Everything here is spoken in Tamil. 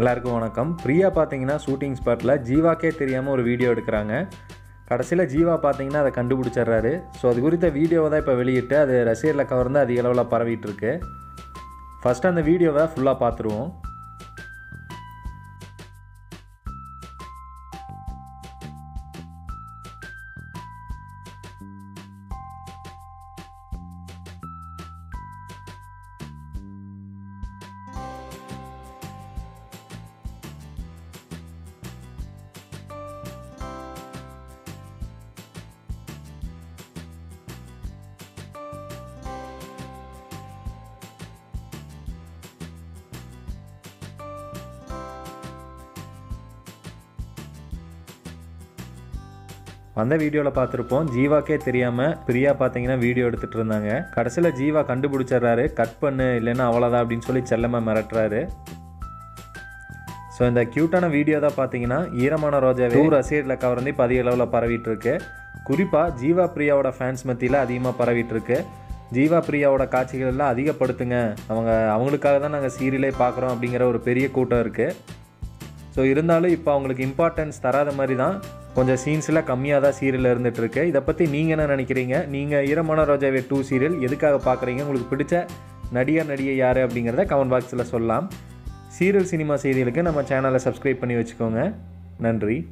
எல்லாருக்கும் வணக்கம். பிரியா பார்த்தீங்கன்னா ஷூட்டிங் ஸ்பாட்டில் ஜீவாக்கே தெரியாமல் ஒரு வீடியோ எடுக்கிறாங்க. கடைசியில் ஜீவா பார்த்தீங்கன்னா அதை கண்டுபிடிச்சிடுறாரு. ஸோ அது குறித்த வீடியோவை தான் இப்போ வெளியிட்டு அது ரசிகர்களை கவர்ந்து அதிக அளவில் பரவிட்டுருக்கு ஃபஸ்ட்டு அந்த வீடியோவை ஃபுல்லாக பார்த்துருவோம் வந்த வீடியோவில் பார்த்துருப்போம். ஜீவாக்கே தெரியாமல் பிரியா பார்த்தீங்கன்னா வீடியோ எடுத்துகிட்டு இருந்தாங்க. கடைசியில் ஜீவா கண்டுபிடிச்சிடுறாரு. கட் பண்ணு இல்லைன்னா அவ்வளோதான் அப்படின்னு சொல்லி செல்லமாக மிரட்டுறாரு. ஸோ இந்த க்யூட்டான வீடியோ தான் பார்த்தீங்கன்னா ஈரமான ரோஜாவே ரசிகர்களை கவர்ந்து இப்போ அதிக அளவில் பரவிட்டு இருக்கு குறிப்பாக ஜீவா பிரியாவோட ஃபேன்ஸ் மத்தியில் அதிகமாக பரவிட்டு இருக்கு ஜீவா பிரியாவோட காட்சிகள் எல்லாம் அதிகப்படுத்துங்க. அவங்க அவங்களுக்காக தான் நாங்கள் சீரியலே பார்க்குறோம் அப்படிங்கிற ஒரு பெரிய கூட்டம் இருக்குது ஸோ இருந்தாலும் இப்போ அவங்களுக்கு இம்பார்ட்டன்ஸ் தராத மாதிரி தான் கொஞ்சம் சீன்ஸ்லாம் கம்மியாக தான் சீரியல் இருந்துட்டு இதை பற்றி நீங்கள் என்ன நினைக்கிறீங்க? நீங்கள் ஈரமான ரோஜாவே டூ சீரியல் எதுக்காக பார்க்குறீங்க? உங்களுக்கு பிடிச்ச நடிகர் நடிகை யார் அப்படிங்கிறத கமெண்ட் பாக்ஸில் சொல்லலாம். சீரியல் சினிமா செய்திகளுக்கு நம்ம சேனலை சப்ஸ்கிரைப் பண்ணி வச்சுக்கோங்க. நன்றி.